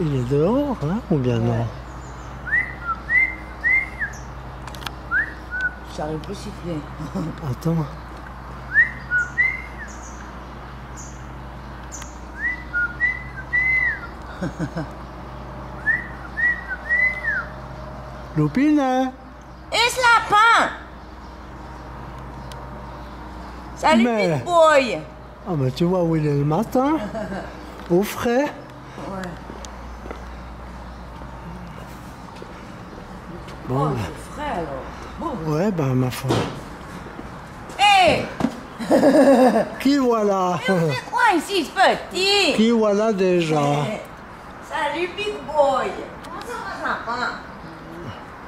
Il est dehors, hein, ou bien non J'arrive plus siffler. Attends. Loupine Et ce lapin Salut, Mais- Big Boy Ah bah tu vois où il est le matin Au frais Ouais. Bon, Oh, c'est frais alors. Bon. ouais, bah ma foi. Hé Qui voilà quoi ici, ce petit Qui voilà déjà Eh, Salut, Big Boy Comment ça va, lapin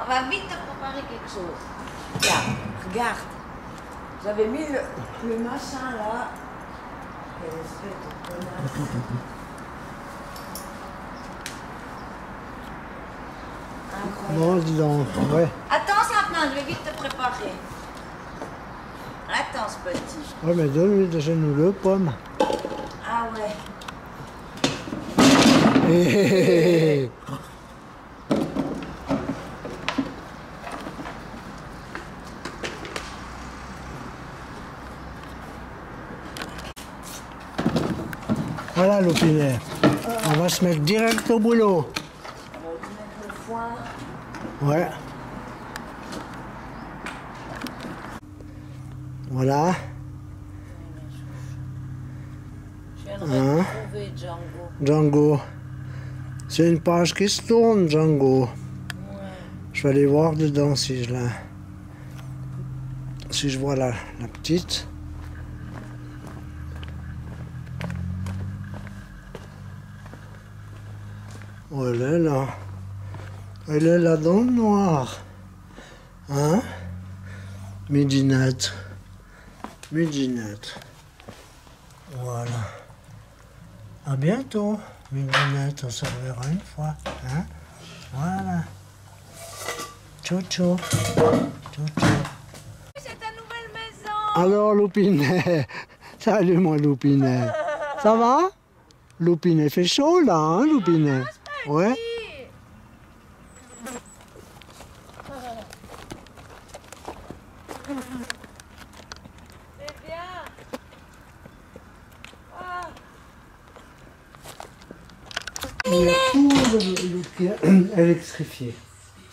On va vite te préparer quelque chose. Regarde, regarde. J'avais mis le, le machin là. Quelle Bon, dis donc, ouais. Attends, Sapin, je vais vite te préparer. Attends, ce petit. Ouais, mais donne-lui déjà nous le pomme. Ah ouais. Hé, hé, hé, hé. Voilà l'opinet. On va se mettre direct au boulot. On va lui mettre Voilà. Viendrai Hein? Django. Django. C'est une page qui se tourne, Django. Ouais. Je vais aller voir dedans si je la. Si je vois la, la petite. Oh, est là. Elle est là dans le noir. Hein? Midinette. Midinette. Voilà. À bientôt, Midinette. On se reverra une fois. Hein? Voilà. Ciao, ciao. Ciao, ciao. C'est ta nouvelle maison Alors, Loupinet. Salut, moi, Loupinet. Ça va? Loupinet, fait chaud, là, hein, Loupinet? Ouais. C'est bien Il y a tout le- le- électrifié.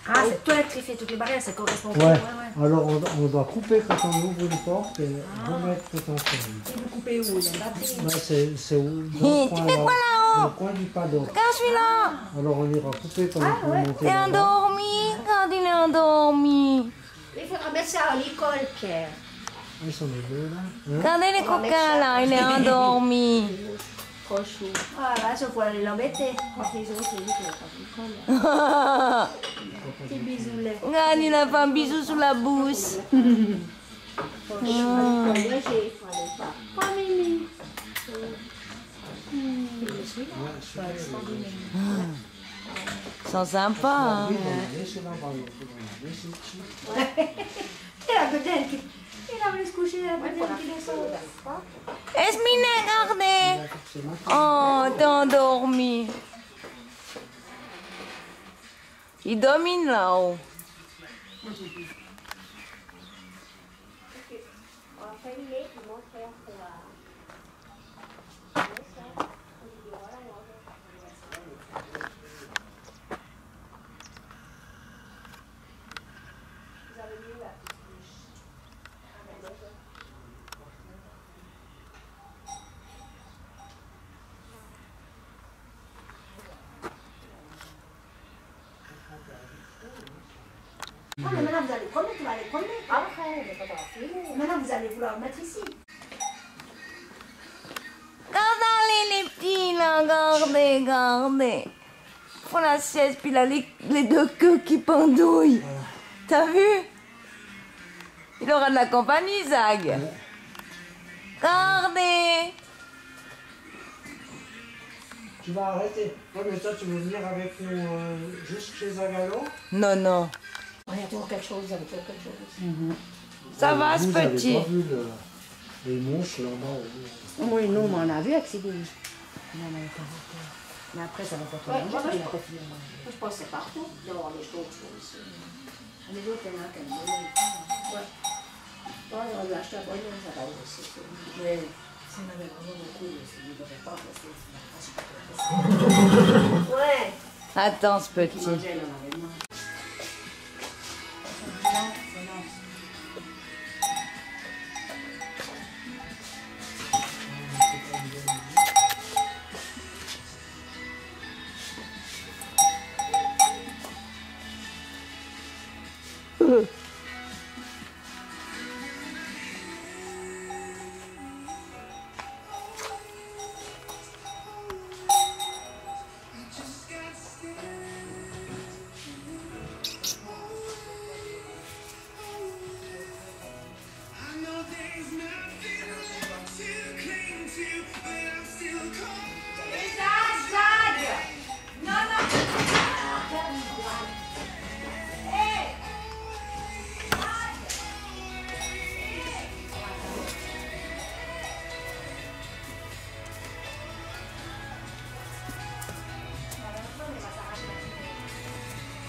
Ah, c'est tout électrifié, toutes les barrières, ça correspond. Ouais. Ouais, ouais. Alors, on, on doit couper quand on ouvre une porte et remettre quand on ferme. Et vous coupez où. Là, c'est c'est où? Hé, dans le tu fais là, quoi là-haut? Le coin du paddock. Regarde celui-là Alors, on ira couper quand on peut monter T'es endormi Regarde, il est endormi Il faudra mettre ça à l'école, Pierre. Ils sont les deux, là. Hein? Regardez les coquins là, il est endormi Voilà, il faut aller l'embêter. L'école. Petit bisoulet. Regarde, il a fait un bisou sous la bouche pas. Oh, Mimi. Ils sont sympas hein. descend. Esmine, regardez Oh, t'es endormi Il domine là-haut Ah, mais maintenant vous allez promener, tu vas aller promener. Après, mais pas Maintenant vous allez vouloir mettre ici. Regardez les petits là, regardez, regardez Pour la sieste, puis là les, les deux queues qui pendouillent. T'as vu? Il aura de la compagnie, Zag. Regardez Tu vas arrêter. Ouais, mais toi, tu veux venir avec nous euh, juste chez Zagalo? Non, non On y a toujours quelque chose, toujours quelque chose. Ça va, ce Vous avez petit pas vu le- les mouches là-bas au bout. Oui, nous, on en a vu avec ces billes. Mais après, ça va pas tout Ouais, moi, je- finalement. Moi, je passais partout. D'avoir les choses, je aussi. Les autres, il y en a bien. Ouais. Ouais, on lui a acheté un bon, ça va aussi. Mais si on avait vraiment beaucoup, c'est ne devrait pas parce que c'est pas Ouais. Attends, ce petit.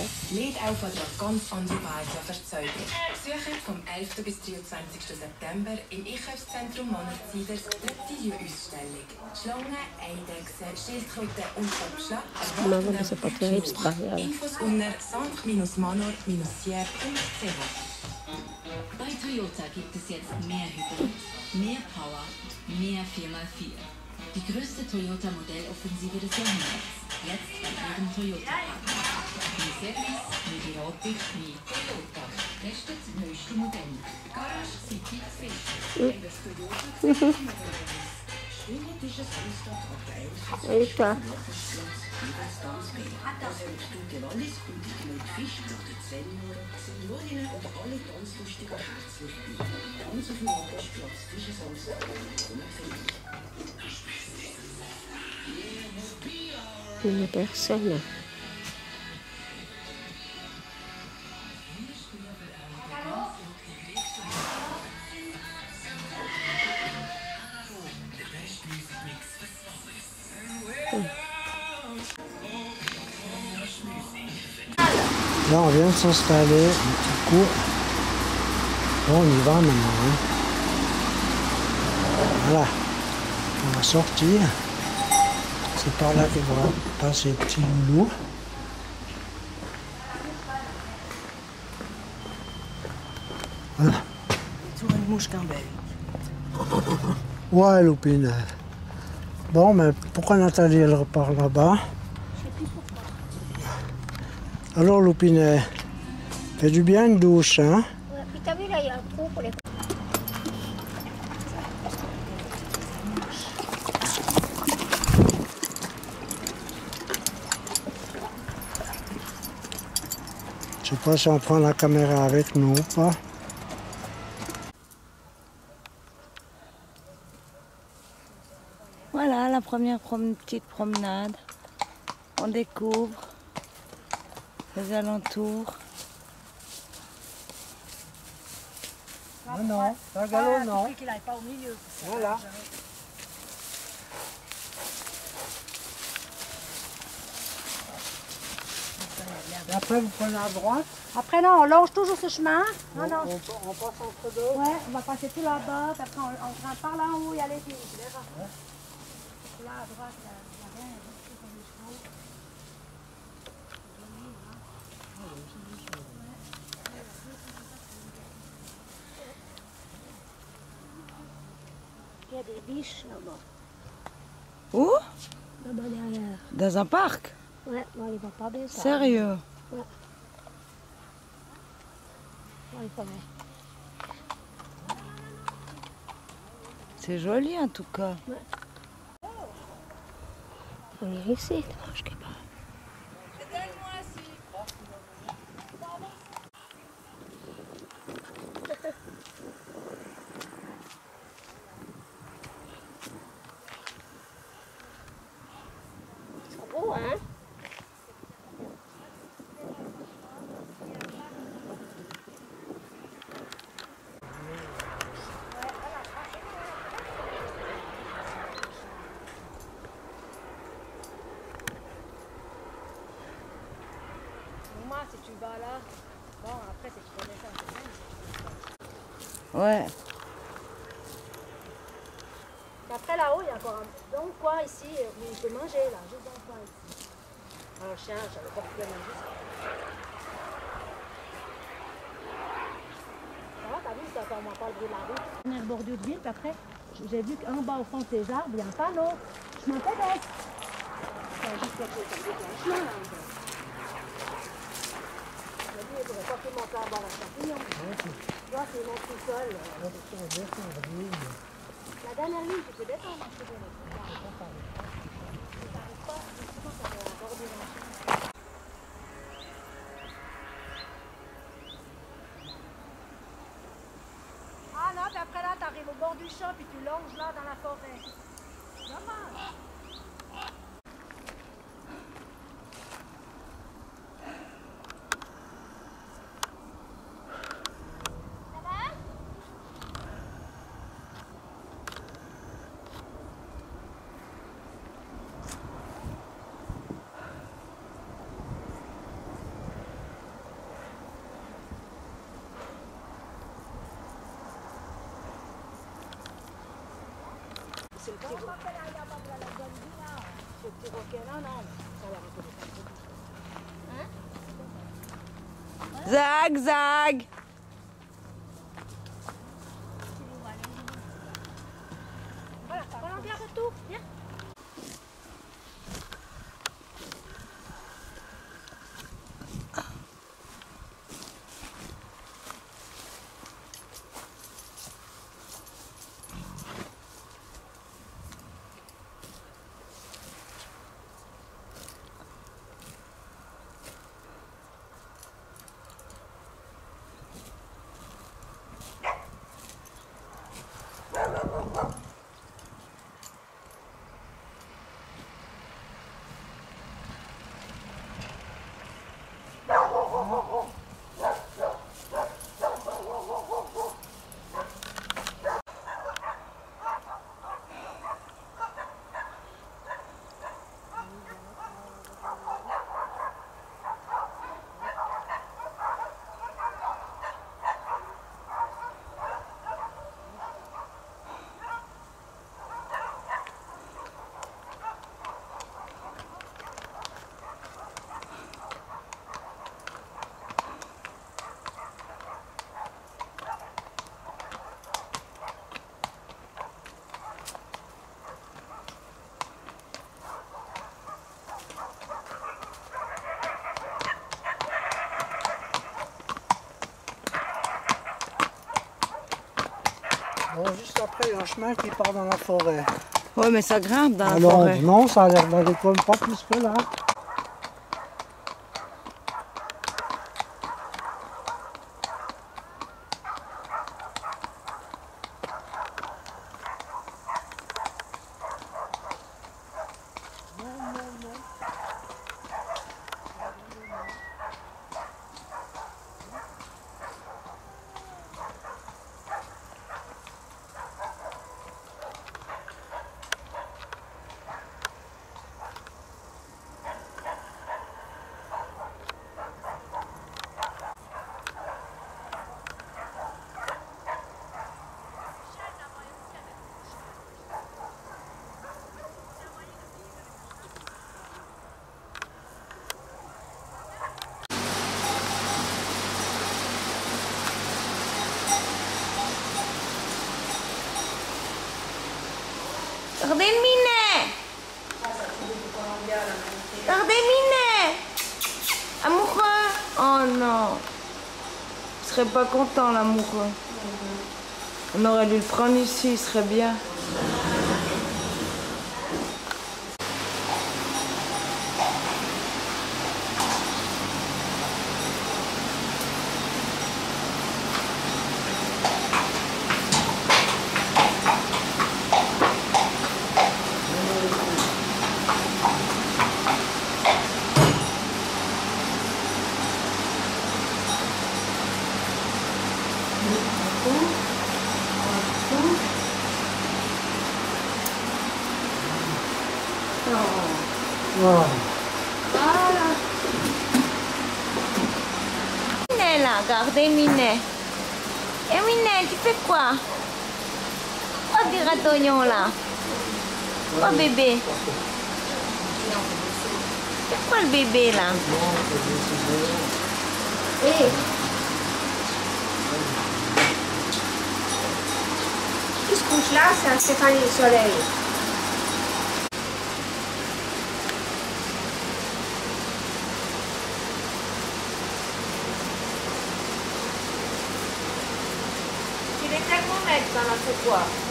auch von einer ganz anderen Welt verzeugen. Besucher vom 11. bis 23. September im Einkaufszentrum Monerziders dritte Ausstellung. Schlangen, Eidechsen, Schildkröten und Kopfschlag terrible, ce travail. Infos unter sank-manor-sier.ch Bei Toyota gibt es jetzt mehr Hybrid, mehr Power, mehr 4x4. Die größte Toyota-Modelloffensive des Jahrhunderts. Jetzt bei Ihrem Toyota-Partner. Service wie Beratung wie Toyota. Testet das neueste Modell. Garage City Fischer. Wenn das Toyota Schwimmen ist es Ausdruck auf der Elbe. Das Studie Wallis und die Gemeinde Fisch nach der Zwennmauer sind Jurinnen und alle Tanzlustigen herzlich willkommen. Ganz auf dem Markersplatz Fischesamstag. Willkommen für mich. Una persona. S'installer, un petit coup. Bon, on y va maintenant. hein. Voilà. On va sortir. C'est par là que va passer le petit loulou. Voilà. Ouais, Loupine. Bon, mais pourquoi Nathalie, elle repart là-bas? Alors, Loupine, fais du bien une douche, hein Ouais, puis t'as vu là, il y a un trou pour les. Je sais pas si on prend la caméra avec nous ou pas. Voilà la première prom- petite promenade. On découvre les alentours. Non, non, un galop, non. qu'il n'aille pas au milieu. Voilà. Et après, vous prenez à droite. Après, non, on longe toujours ce chemin. Non, non. On, on passe entre deux. Ouais, on va passer tout là-bas, après on, on par là en haut, il y a les filles, tu verras. Là à droite, il n'y a rien, il y a juste comme des chevaux. Il y a des biches là-bas. Où? Là-bas derrière. Dans un parc? Ouais, on les voit pas bien ça. Sérieux? On les connaît. C'est joli en tout cas. On est ici, je sais pas. Si tu vas là, bon, après, si tu connais ça, c'est bien. Ouais. Et Après, là-haut, il y a encore un bon coin ici où il peut manger, là, juste dans le coin ici. Le chien, j'avais pas pu le manger. ça. Va, t'as vu, ça fait pas le bruit de la route. On est le bordure de ville, puis après, j'ai vu qu'en bas, au fond de ces arbres, il y a un panneau. Chemin pédestre. C'est juste quelque chose un chemin, là. en. J'ai dit, il faudrait pas qu'il monte en bas un champignon. Tu vois, c'est mon tout seul. euh, La dernière ligne, tu peux descendre. hein, je te dirais. Si t'arrives pas, justement, ça va aborder dans le chemin. Ah non, puis après là, t'arrives au bord du champ, puis tu longes là dans la forêt. Dommage. C'est le petit roquet. C'est le petit roquet, non, non. Ça va reconnaître. Zag, zag. Voilà, voilà, viens, retour, viens. Bon, juste après, il y a un chemin qui part dans la forêt. Ouais, mais ça grimpe dans la Alors, forêt. non, ça a l'air d'aller même pas plus que là. Regardez le minet Regardez le minet Amoureux Oh non Il serait pas content l'amoureux. On aurait dû le prendre ici, il serait bien. Voilà. Voilà. Minet là, regardez Minet. Et Minet, tu fais quoi Oh, des ratognons là. Oh bébé. C'est quoi le bébé là? Hé Qui se couche là, c'est un Stéphanie le Soleil. C'est les thermomètres, ça là, c'est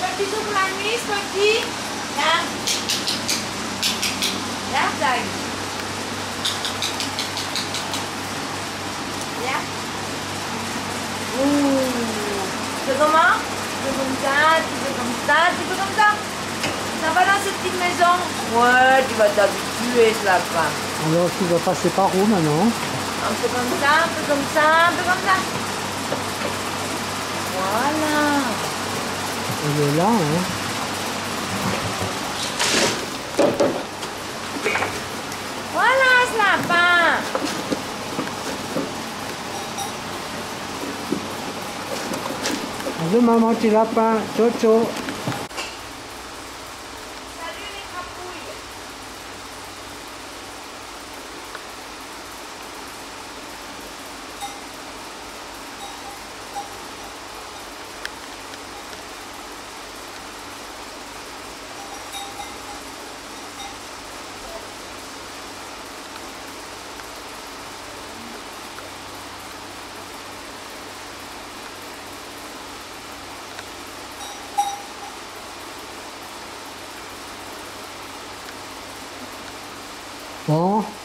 C'est pas bisous pour la nuit, Spotty Viens. Viens, Zag. Viens. Ouh. Tu fais comment Tu fais comme ça, tu fais comme ça, tu fais comme ça. Ça va dans cette petite maison Ouais, tu vas t'habituer, ce lapin. Alors tu vas passer par où maintenant Un peu comme ça, un peu comme ça, un peu comme ça. Voilà. Elle est là, hein Voilà ce lapin. Allô maman, petit lapin, Jojo. Salut Bon.